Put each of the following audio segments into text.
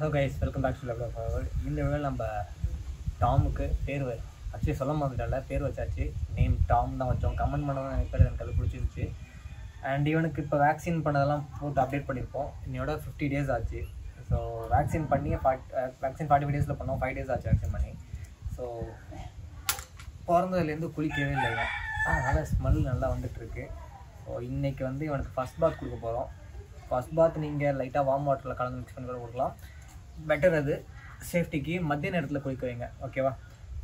Hello guys welcome back to level forward இந்த வேளையில் நம்ம டாமுக்கு பேர் ஆக்சுவலி சொல்ல மாதிரில பேர் வச்சாச்சு. நேம் டாம் தான் வச்சோம். கமெண்ட் பண்ணதான் நிறைய பேர் எனக்கு அது பிடிச்சிருந்துச்சு. அண்ட் இவனுக்கு இப்போ வேக்சின் பண்ணதெல்லாம் போட்டு அப்டேட் பண்ணியிருப்போம். என்னோட ஃபிஃப்டி டேஸ் ஆச்சு. ஸோ வேக்சின் பண்ணி ஃபார்ட் வேக்சின் ஃபார்ட்டி ஃபைவ் டேஸில் பண்ணோம். ஃபைவ் டேஸ் ஆச்சு வேக்சின் பண்ணி. ஸோ பிறந்ததுலேருந்து குளிக்கவே இல்லை அதனால் ஸ்மெல் நல்லா வந்துட்டுருக்கு. ஸோ இன்றைக்கி வந்து இவனுக்கு ஃபஸ்ட் பாத் கொடுக்க போகிறோம் ஃபஸ்ட் பாத் நீங்கள் லைட்டாக வார்ம் வாட்டரில் கலந்து மிக்ஸ் பண்ணி கூட கொடுக்கலாம். பெட்டர் அது. சேஃப்டிக்கு மத்திய நேரத்தில் குளிக்க வைங்க. ஓகேவா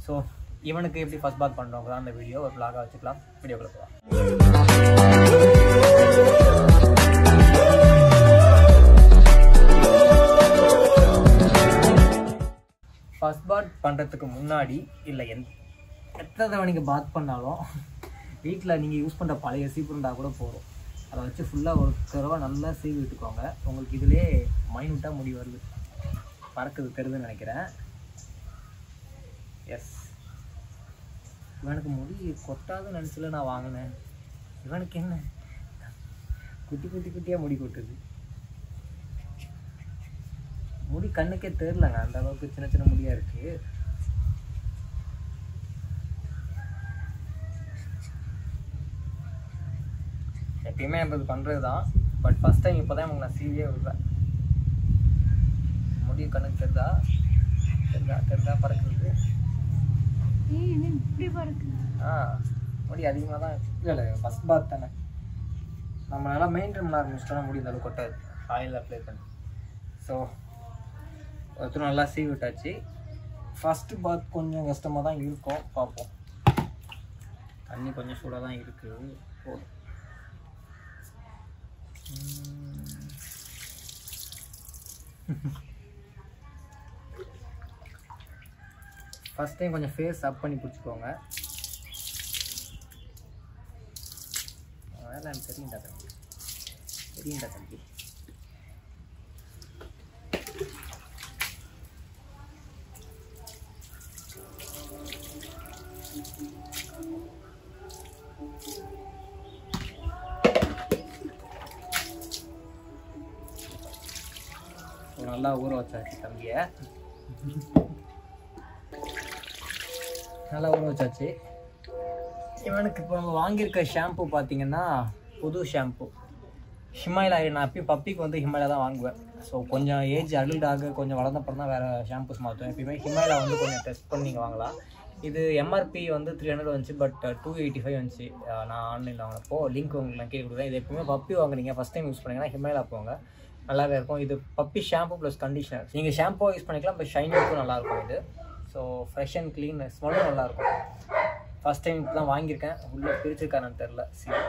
ஸோ இவனுக்கு எப்படி ஃபஸ்ட் பாத் பண்ணுறோம் தான் அந்த வீடியோ ஒரு vlog-ஆ வச்சுக்கலாம். வீடியோக்குள்ள போகலாம் ஃபஸ்ட் பாத் பண்ணுறதுக்கு முன்னாடி இல்லை எந் எத்தனை தடவை நீங்கள் பாத் பண்ணாலும் வீட்டில் நீங்கள் யூஸ் பண்ணுற பழைய சீப்புருண்டா கூட போதும். அதை வச்சு ஃபுல்லாக ஒரு தடவை நல்லா சீவி விட்டுக்கோங்க. உங்களுக்கு இதிலே மைனூட்டாக முடி வருது. பறக்குது தெரியுதுன்னு நினைக்கிறேன். எஸ் இவனுக்கு முடி கொட்டாதுன்னு நினச்சில நான் வாங்கினேன். இவனுக்கு என்ன? குட்டி குட்டி குட்டியாக முடி கொட்டுது. முடி கண்ணுக்கே தெரிலங்க அந்த அளவுக்கு சின்ன சின்ன முடியாக இருக்கு. எப்பயுமே நம்ம இது பண்ணுறது தான் பட் ஃபஸ்ட் டைம் இப்போ தான் இவங்க நான் சீவியே விடுறேன் முடி கண்ணுக்கு தெரிதா? தெரிதா? தெரிதா? பறக்குது. ஆ முடி அதிகமாக தான் இல்லை இல்லை ஃபஸ்ட் பாத் தானே. நம்ம நல்லா மெயின்டைன் பண்ண ஆரம்பிச்சிட்டோம்னா முடி இந்த அளவுக்கு கொட்டாது. ஆயில் அப்ளை பண்ணி. ஸோ ஒருத்தர் நல்லா சீவி விட்டாச்சு. ஃபஸ்ட்டு பாத் கொஞ்சம் கஷ்டமாக தான் இருக்கும். பார்ப்போம். தண்ணி கொஞ்சம் சூடாக தான் இருக்குது போதும். ஃபஸ்ட் டைம் கொஞ்சம் ஃபேஸ் அப் பண்ணி பிடிச்சிக்கோங்க. அதெல்லாம் எனக்கு தெரியும்டா தம்பி? தெரியும்டா தம்பி? நல்லா ஊற வச்சாச்சு தம்பியை. நல்லா ஊற வச்சாச்சு. இவனுக்கு இப்போ நம்ம வாங்கியிருக்க ஷாம்பு பார்த்தீங்கன்னா புது ஷாம்பு ஹிமாலயா நான் எப்பயும் பப்பிக்கு வந்து ஹிமாலயா தான் வாங்குவேன். ஸோ கொஞ்சம் ஏஜ் அடல்ட் கொஞ்சம் வளர்ந்தப்பறம் தான் வேறு ஷாம்பூஸ் மாற்றுவேன் எப்பயுமே ஹிமாலயா வந்து கொஞ்சம் டெஸ்ட் பண்ணி நீங்கள் வாங்கலாம். இது எம்ஆர்பி வந்து த்ரீ ஹண்ட்ரட் வந்துச்சு பட் டூ எயிட்டி ஃபைவ் வந்துச்சு நான் ஆன்லைனில் வாங்கினப்போ லிங்க் உங்களுக்கு நான் கேட்டு கொடுக்குறேன். இது எப்பவுமே பப்பி வாங்குறீங்க. ஃபஸ்ட் டைம் யூஸ் பண்ணிங்கன்னா ஹிமாலயா போங்க. நல்லாவே இருக்கும். இது பப்பி ஷாம்பு ப்ளஸ் கண்டிஷனர் நீங்கள் ஷாம்பு யூஸ் பண்ணிக்கலாம் இப்போ ஷைனிங்க்கும் நல்லாயிருக்கும் இது. ஸோ ஃப்ரெஷ் அண்ட் க்ளீன் ஸ்மெல்லும் நல்லாயிருக்கும் ஃபஸ்ட் டைம் இப்போ தான் வாங்கியிருக்கேன். உள்ளே பிரிச்சிருக்கானு தெரில சரி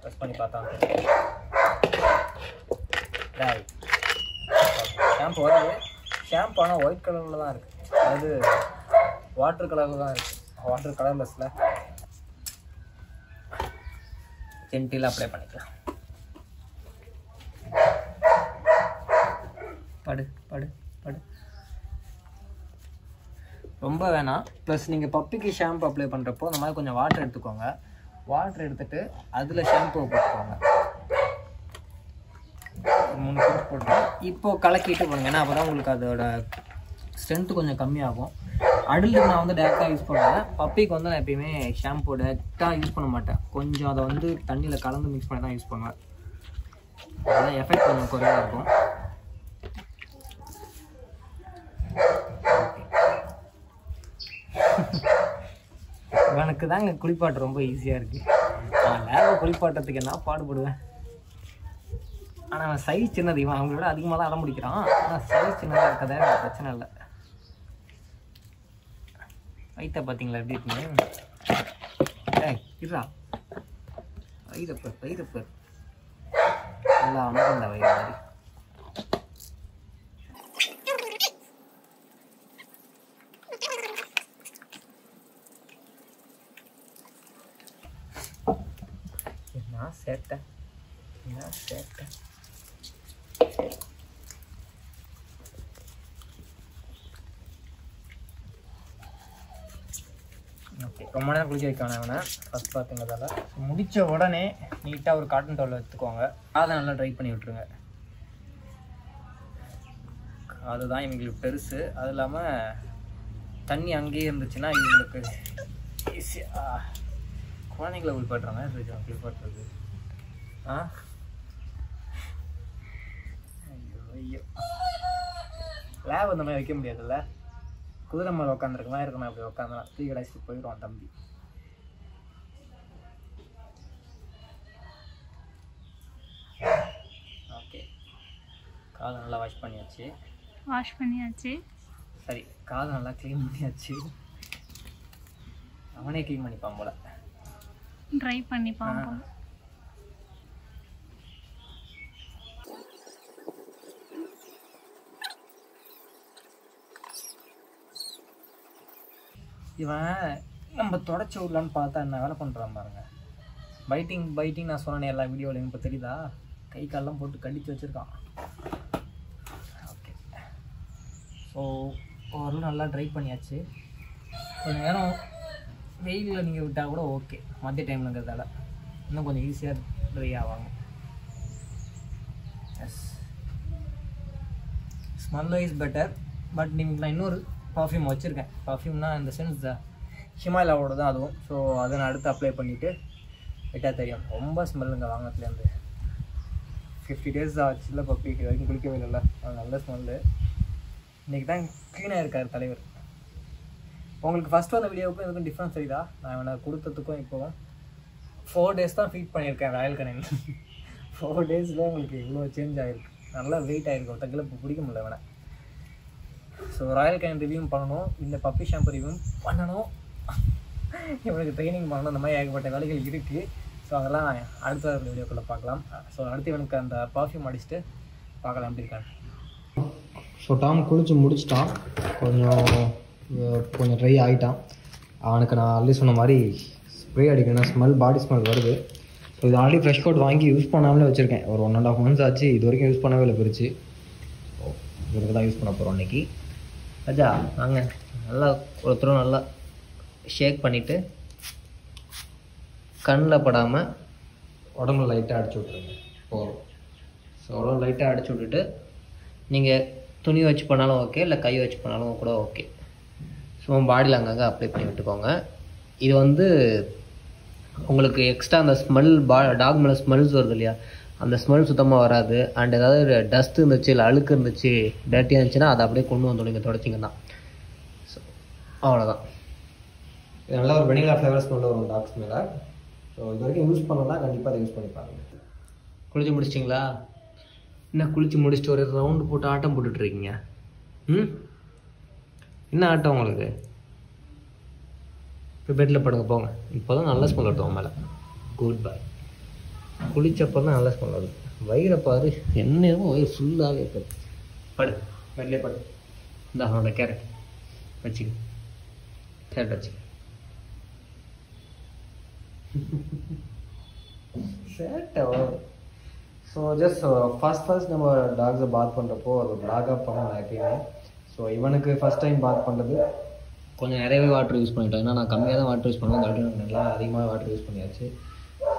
ப்ரெஸ் பண்ணி பார்த்தா. ஷாம்பு வருது. ஷாம்பு ஆனால் ஒயிட் கலரில் தான் இருக்குது அதாவது வாட்டர் கலரில் தான் இருக்குது வாட்டர் கலர்லெஸ்ல ஜென்டில் அப்ளை பண்ணிக்கலாம். படு படு படு. ரொம்ப வேணாம். ப்ளஸ் நீங்கள் பப்பிக்கு ஷாம்பு அப்ளை பண்ணுறப்போ அந்த மாதிரி கொஞ்சம் வாட்டர் எடுத்துக்கோங்க. வாட்டர் எடுத்துட்டு அதில் ஷாம்புவை போட்டுக்கோங்க. மூணு பீஸ் போட்டு இப்போ கலக்கிட்டு போடுங்க. ஏன்னா அப்போ தான் உங்களுக்கு அதோட ஸ்ட்ரென்த்து கொஞ்சம் கம்மியாகும். அடல்ட்டுக்கு நான் வந்து டேரெக்டாக யூஸ் பண்ணுவேன் பப்பிக்கு வந்து நான் எப்பயுமே ஷாம்பு டேரெக்டாக யூஸ் பண்ண மாட்டேன். கொஞ்சம் அதை வந்து தண்ணியில் கலந்து மிக்ஸ் பண்ணி தான் யூஸ் பண்ணுவேன். அதான் எஃபெக்ட் கொஞ்சம் குறைவாக இருக்கும். எனக்கு தாங்க குளிப்பாட்டு ரொம்ப ஈஸியாக இருக்குது நான் லேபை குளிப்பாட்டுறதுக்கு என்ன பாடுபடுவேன்? ஆனால் அவன் சைஸ் சின்னது. இவன் அவங்கள விட அதிகமாக தான் அடம் பிடிக்கிறான். ஆனால் சைஸ் சின்னதாக இருக்கதே எனக்கு பிரச்சனை இல்லை. வயிற்ற பார்த்தீங்களா எப்படி இருக்குன்னு? ஏய் இருடா. வயிறப்பர் வயிறப்பர் நல்லா அமர்ந்த வயிறு மாதிரி என்ன சேட்டை என்ன சேட்டை ஓகே ரொம்ப நேரம் குளிக்க வைக்க வேணாம் ஃபஸ்ட் பார்த்துங்கிறதால முடித்த உடனே நீட்டாக ஒரு காட்டன் டவுலில் எடுத்துக்கோங்க. அதை நல்லா ட்ரை பண்ணி விட்ருங்க அதுதான் இவங்களுக்கு பெருசு. அது இல்லாமல் தண்ணி அங்கேயே இருந்துச்சுன்னா இவங்களுக்கு ஈஸியாக குழந்தைங்களை குளிப்பாட்டுறாங்க குளிப்பாட்டுறது. ஆ? ஐயோ. லேப் அந்த மாதிரி வைக்க முடியாதுல்ல? குதிரை மேலே உட்காந்துருக்கலாம் இருக்கணும். அப்படி உட்காந்துலாம் தூக்கி கடைசிட்டு போயிடுவான் தம்பி. ஓகே காதை நல்லா வாஷ் பண்ணியாச்சு. வாஷ் பண்ணியாச்சு. சரி காதை நல்லா க்ளீன் பண்ணியாச்சு. அவனே க்ளீன் பண்ணிப்பான் போல. ட்ரை பண்ணி இவன் நம்ம தொடச்சி விடலான்னு பார்த்தா என்ன வேலை பண்ணுறான் பாருங்க. பைட்டிங் பைட்டிங் நான் சொன்னேன் எல்லா வீடியோவிலையும் இப்போ தெரியுதா? கை காலெல்லாம் போட்டு கடிச்சு வச்சுருக்கான். ஓகே ஸோ ஓரளவு நல்லா ட்ரை பண்ணியாச்சு. கொஞ்சம் நேரம் வெயிலில் நீங்கள் விட்டால் கூட ஓகே மதிய டைம்லங்கிறதால இன்னும் கொஞ்சம் ஈஸியாக ட்ரை ஆவாங்க. Yes smell is better but நீங்கள் நான் இன்னொரு பர்ஃப்யூம் வச்சுருக்கேன். பர்ஃப்யூம்னா இந்த சென்ஸ் ஹிமாலாவோட தான் அதுவும். ஸோ அதை நான் அடுத்து அப்ளை பண்ணிவிட்டு விட்டால் தெரியும். ரொம்ப ஸ்மெல்லுங்க வாங்கினத்துலேருந்து ஃபிஃப்டி டேஸ் ஆச்சுல இப்போ இது வரைக்கும் குளிக்கவே இல்லைல்ல. அது நல்ல ஸ்மெல்லு இன்றைக்கி தான் க்ளீனாக இருக்கார் தலைவர். உங்களுக்கு ஃபஸ்ட் வந்த வீடியோவுக்கும் எதுக்கும் டிஃப்ரென்ஸ் தெரியுதா? நான் இவனை கொடுத்ததுக்கும் இப்போவும். ஃபோர் டேஸ் தான் ஃபீட் பண்ணியிருக்கேன் ராயல் கனைன். ஃபோர் டேஸில் உங்களுக்கு இவ்வளோ சேஞ்ச் ஆகிருக்கு நல்லா வெயிட் ஆகிருக்கு ஒருத்தக்கில் இப்போ பிடிக்க முடியல இவனை. ஸோ ராயல் கேன் ரிவ்யூவும் பண்ணணும். இந்த பப்பி ஷாம்பு ரிவ்யூவும் பண்ணணும். இவனுக்கு ட்ரைனிங் பண்ணணும். இந்த மாதிரி ஏகப்பட்ட வேலைகள் இருக்குது ஸோ அதெல்லாம் அடுத்த வர வீடியோக்குள்ளே பார்க்கலாம். ஸோ அடுத்து இவனுக்கு அந்த பர்ஃப்யூம் அடிச்சுட்டு பார்க்கலாம். எப்படி இருக்கான்னு. ஸோ டாம் குளிச்சு முடிச்சிட்டான். கொஞ்சம் கொஞ்சம் ட்ரை ஆகிட்டான் அவனுக்கு நான் ஆல்ரெடி சொன்ன மாதிரி ஸ்ப்ரே அடிக்கணும் ஸ்மெல் பாடி ஸ்மெல் வருது. ஸோ இது ஆல்ரெடி ஃப்ரெஷ் கோட் வாங்கி யூஸ் பண்ணாமலே வச்சுருக்கேன். ஒரு ஒன் அண்ட் ஆஃப் மந்த்ஸ் ஆச்சு. இது வரைக்கும் யூஸ் பண்ணவே இல்லை பிரிச்சு. இதுக்கு தான் யூஸ் பண்ண போகிறோம் இன்னைக்கு. அஜா வாங்க. நல்லா ஒருத்தரும் நல்லா ஷேக் பண்ணிவிட்டு கண்ணில் படாமல் உடம்புல லைட்டாக அடிச்சு விட்ருங்க போதும். ஸோ உடம்பு லைட்டாக அடிச்சு விட்டுட்டு நீங்கள் துணி வச்சு பண்ணாலும் ஓகே இல்லை கை வச்சு பண்ணாலும் கூட ஓகே ஸோ பாடியில் அங்கங்கே அப்ளை பண்ணி விட்டுக்கோங்க. இது வந்து உங்களுக்கு எக்ஸ்ட்ரா அந்த ஸ்மெல் பா டாக் மேலே ஸ்மெல்ஸ் வருது இல்லையா? அந்த ஸ்மெல் சுத்தமாக வராது. அண்ட் ஏதாவது டஸ்ட் இருந்துச்சு இல்லை அழுக்கு இருந்துச்சு டர்ட்டியாக இருந்துச்சுன்னா அதை அப்படியே கொண்டு வந்து நீங்கள் தொடச்சிங்கன்னா. ஸோ அவ்வளோதான் இது நல்ல ஒரு வெனிலா ஃப்ளேவர் ஸ்மெல் வரும் டாக்ஸ் மேலே. ஸோ இது வரைக்கும் யூஸ் பண்ணலாம் கண்டிப்பாக அதை யூஸ் பண்ணி பாருங்க. குளிச்சு முடிச்சிட்டிங்களா? என்ன குளிச்சு முடிச்சுட்டு ஒரு ரவுண்டு போட்டு ஆட்டம் போட்டுட்டு இருக்கீங்க? ம்? என்ன ஆட்டம் உங்களுக்கு? இப்போ பெட்டில் படுங்க போங்க. இப்போ தான் நல்ல ஸ்மெல் உன் மேலே. குட் பை குளிச்சப்போ தான் நல்ல ஸ்மெல் வருது வயிறை பாரு என்னமோ வயிறு ஃபுல்லாகவே இருக்குது படு பெட்லேயே படு. இந்த அவனோட கேரட் வச்சுக்க. கேரட் வச்சுக்க. சேட்டை ஸோ ஜஸ்ட் ஃபர்ஸ்ட் ஃபர்ஸ்ட் நம்ம டாக்ஸை பாத் பண்ணுறப்போ அது பிளாகாக பண்ணணும் எப்பயுமே. ஸோ இவனுக்கு ஃபர்ஸ்ட் டைம் பாத் பண்ணுறது கொஞ்சம் நிறையவே வாட்டர் யூஸ் பண்ணிட்டோம். ஏன்னா நான் கம்மியாக தான் வாட்டர் யூஸ் பண்ணுவேன் கரெக்டாக நல்லா அதிகமாக வாட்டர் யூஸ் பண்ணியாச்சு.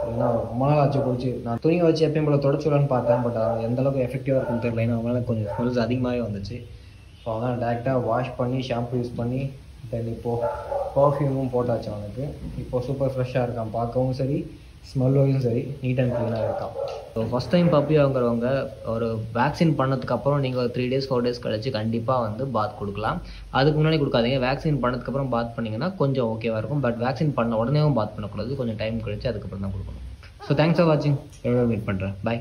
ஏன்னா ரொம்ப நாள் ஆச்சு குடிச்சு நான் துணியை வச்சு எப்பயும் போல தொடச்சு பார்த்தேன் பட் அது எந்த அளவுக்கு எஃபெக்டிவாக இருக்குன்னு தெரியல. ஏன்னா கொஞ்சம் ஸ்மெல்ஸ் அதிகமாகவே வந்துச்சு. ஸோ அதான் டேரெக்டாக வாஷ் பண்ணி ஷாம்பு யூஸ் பண்ணி தென் இப்போது பர்ஃப்யூமும் போட்டாச்சு அவனுக்கு. இப்போ சூப்பர் ஃப்ரெஷ்ஷாக இருக்கான். பார்க்கவும் சரி ஸ்மெல் சரி நீட் அண்ட் க்ளீனாக இருக்கும் ஸோ ஃபஸ்ட் டைம் பப்பி வாங்குறவங்க ஒரு வேக்சின் பண்ணதுக்கப்புறம் நீங்கள் ஒரு த்ரீ டேஸ் ஃபோர் டேஸ் கழிச்சு கண்டிப்பாக வந்து பாத் கொடுக்கலாம். அதுக்கு முன்னாடி கொடுக்காதீங்க. வேக்சின் பண்ணதுக்கப்புறம் பாத் பண்ணிங்கன்னா கொஞ்சம் ஓகேவாக இருக்கும். பட் வேக்சின் பண்ண உடனேவும் பாத் பண்ணக்கூடாது. கொஞ்சம் டைம் கழிச்சு அதுக்கப்புறம் தான் கொடுக்கணும். ஸோ தேங்க்ஸ் ஃபார் வாட்சிங் எவ்வளோ மீட் பண்ணுறேன் பை